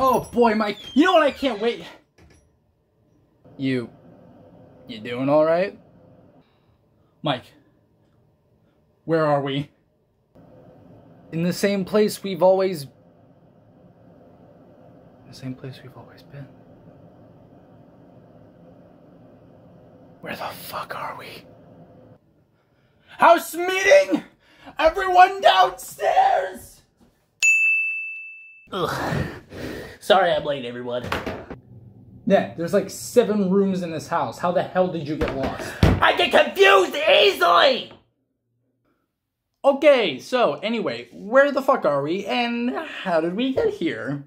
Oh boy, Mike. You know what? I can't wait. You. You doing alright? Mike. Where are we? In the same place we've always. The same place we've always been. Where the fuck are we? House meeting! Everyone downstairs! Ugh. Sorry I'm late, everyone. Yeah, there's like seven rooms in this house. How the hell did you get lost? I get confused easily! Okay, so anyway, where the fuck are we and how did we get here?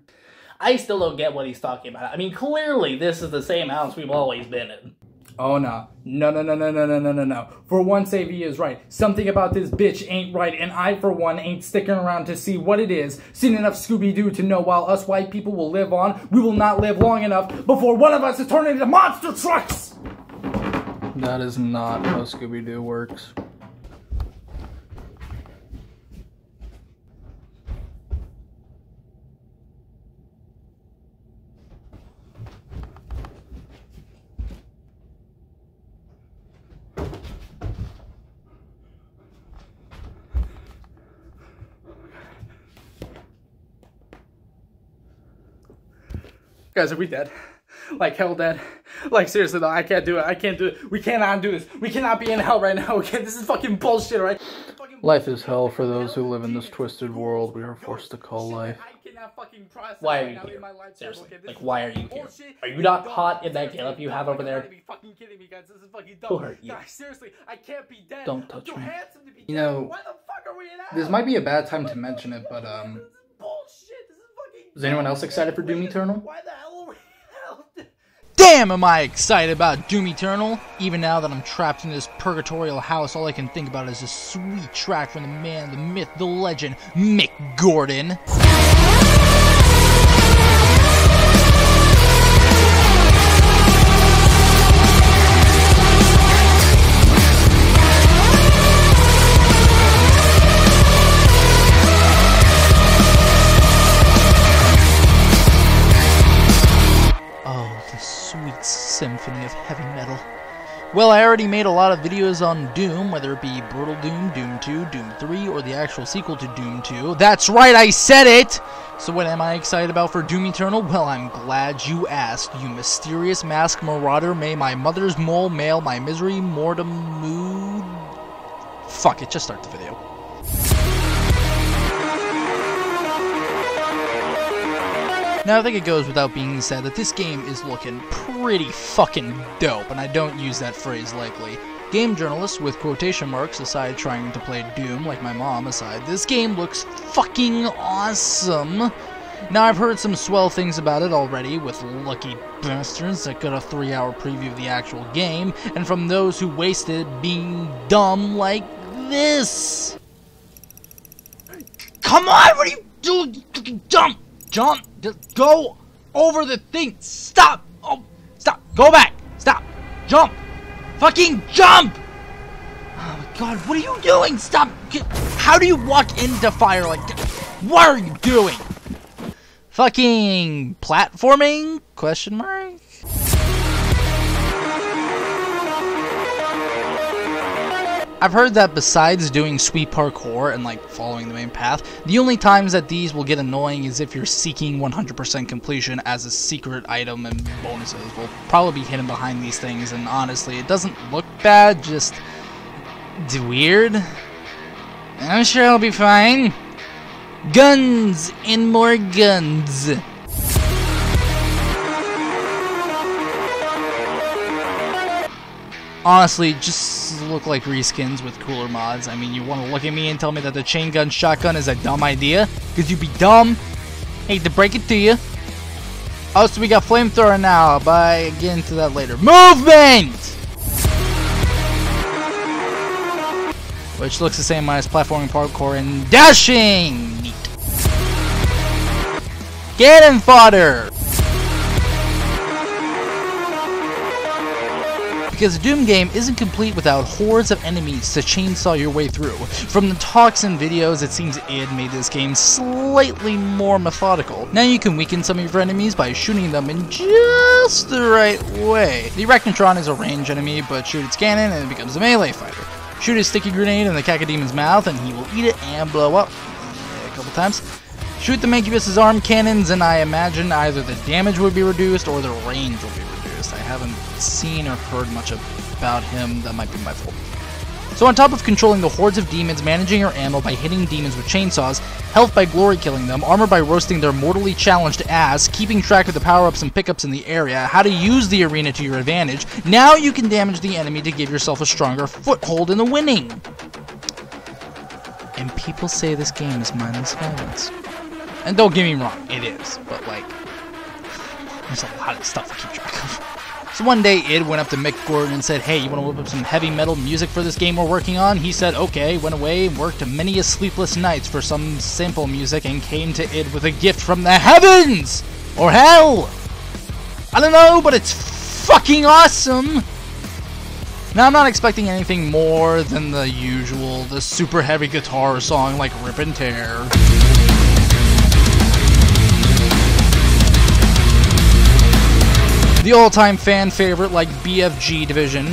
I still don't get what he's talking about. I mean, clearly this is the same house we've always been in. Oh no. No no no no no no no no no. For once AV is right. Something about this bitch ain't right, and I for one ain't sticking around to see what it is. Seen enough Scooby-Doo to know while us white people will live on, we will not live long enough before one of us is turned into monster trucks! That is not how Scooby-Doo works. Guys, are we dead? Like hell dead? Like seriously though, I can't do it. I can't do it. We cannot do this. We cannot be in hell right now. Okay, this is fucking bullshit, right? Life is hell for those who live in this twisted world we are forced to call life. Why are you here? Seriously, like why are you here? Are you not hot in that getup you have over there? Who hurt you? seriously, I can't be dead. Don't touch Too me. handsome to be You know, Why the fuck are we in hell? This might be a bad time to mention it, but um, is bullshit. This is fucking. is anyone else excited for Doom Eternal? Why the hell are we in hell? Damn, am I excited about Doom Eternal! Even now that I'm trapped in this purgatorial house, all I can think about is this sweet track from the man, the myth, the legend, Mick Gordon. Symphony of heavy metal. Well, I already made a lot of videos on Doom, whether it be Brutal Doom, Doom 2, Doom 3, or the actual sequel to Doom 2. That's right, I said it! So what am I excited about for Doom Eternal? Well, I'm glad you asked, you mysterious mask marauder. May my mother's mole mail my misery mortem mood... Fuck it, just start the video. Now, I think it goes without being said that this game is looking pretty fucking dope, and I don't use that phrase lightly. Game journalists, with quotation marks aside trying to play Doom like my mom aside, this game looks fucking awesome. Now, I've heard some swell things about it already, with lucky bastards that got a three hour preview of the actual game, and from those who wasted it being dumb like this. Come on, what are you doing? Jump! Jump! Just go over the thing! Stop! Oh, stop! Go back! Stop! Jump! Fucking jump! Oh my god, what are you doing? Stop! How do you walk into fire like that? What are you doing? Fucking platforming? Question mark? I've heard that besides doing sweet parkour and like following the main path, the only times that these will get annoying is if you're seeking 100% completion as a secret item and bonuses will probably be hidden behind these things and honestly it doesn't look bad, just weird. I'm sure it'll be fine. Guns and more guns. Honestly just look like reskins with cooler mods. I mean, you want to look at me and tell me that the chain gun shotgun is a dumb idea? Because you'd be dumb. Hate to break it to you. Oh, so we got flamethrower now, but I get into that later. Movement! Which looks the same as platforming, parkour, and dashing! Neat. Cannon fodder! Because a Doom game isn't complete without hordes of enemies to chainsaw your way through. From the talks and videos, it seems id made this game slightly more methodical. Now you can weaken some of your enemies by shooting them in just the right way. The Arachnotron is a range enemy, but shoot its cannon and it becomes a melee fighter. Shoot his sticky grenade in the Cacodemon's mouth and he will eat it and blow up. A couple times. Shoot the Mancubus's arm cannons, and I imagine either the damage would be reduced or the range will be reduced. I haven't seen or heard much about him. That might be my fault. So on top of controlling the hordes of demons, managing your ammo by hitting demons with chainsaws, health by glory killing them, armor by roasting their mortally challenged ass, keeping track of the power-ups and pickups in the area, how to use the arena to your advantage, now you can damage the enemy to give yourself a stronger foothold in the winning. And people say this game is mindless violence. And don't get me wrong, it is, but like, there's a lot of stuff to keep track of. So one day, id went up to Mick Gordon and said, Hey, you want to whip up some heavy metal music for this game we're working on? He said, Okay, went away, worked many a sleepless nights for some simple music, and came to id with a gift from the heavens! Or hell! I don't know, but it's fucking awesome! Now, I'm not expecting anything more than the usual, the super heavy guitar song like Rip and Tear. The all-time fan favorite like BFG Division.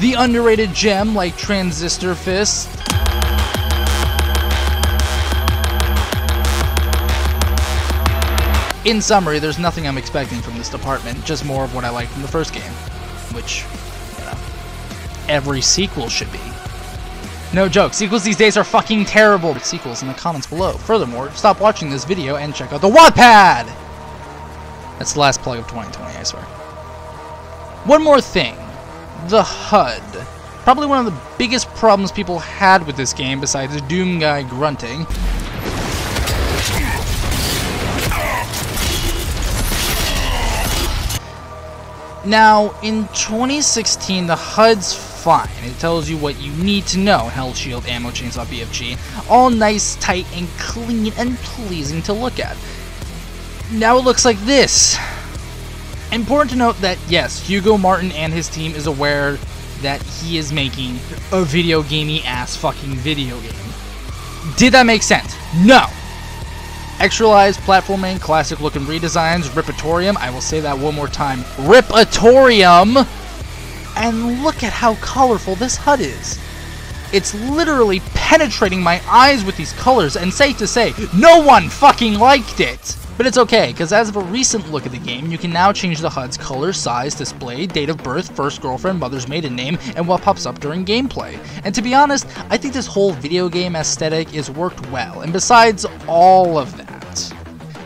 The underrated gem like Transistor Fist. In summary, there's nothing I'm expecting from this department, just more of what I liked from the first game. Which, you know, every sequel should be. No joke, sequels these days are fucking terrible. Sequels in the comments below. Furthermore, stop watching this video and check out the Wattpad! That's the last plug of 2020, I swear. One more thing. The HUD. Probably one of the biggest problems people had with this game besides the Doom Guy grunting. Now, in 2016, the HUD's fine. It tells you what you need to know. Hell Shield, Ammo, Chainsaw, BFG. All nice, tight, and clean and pleasing to look at. Now it looks like this. Important to note that, yes, Hugo Martin and his team is aware that he is making a video gamey ass fucking video game. Did that make sense? No! Extralized platforming, classic looking redesigns, Ripatorium, I will say that one more time. Ripatorium! And look at how colorful this HUD is. It's literally penetrating my eyes with these colors, and safe to say, no one fucking liked it! But it's okay, because as of a recent look at the game, you can now change the HUD's color, size, display, date of birth, first girlfriend, mother's maiden name, and what pops up during gameplay. And to be honest, I think this whole video game aesthetic is worked well, and besides all of that,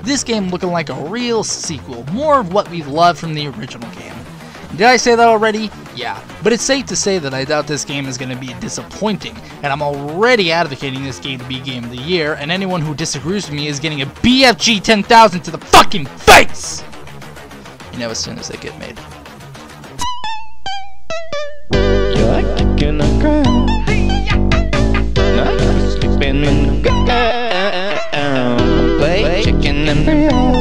this game looking like a real sequel, more of what we loved from the original game. Did I say that already? yeah. But it's safe to say that I doubt this game is going to be disappointing, and I'm already advocating this game to be Game of the Year, and anyone who disagrees with me is getting a BFG 10,000 to the fucking face! You know, as soon as they get made. Play chicken and